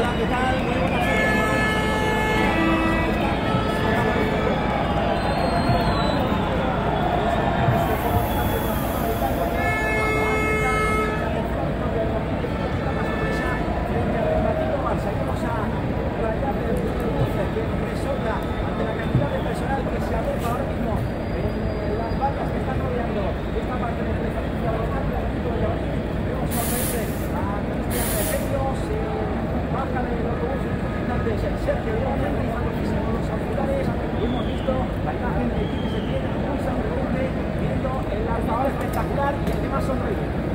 Làm. Baja del autobús es el Sergio Gómez, los auriculares y hemos visto la imagen de que se tiene muy sonriente viendo el altavoz espectacular y además sonriente.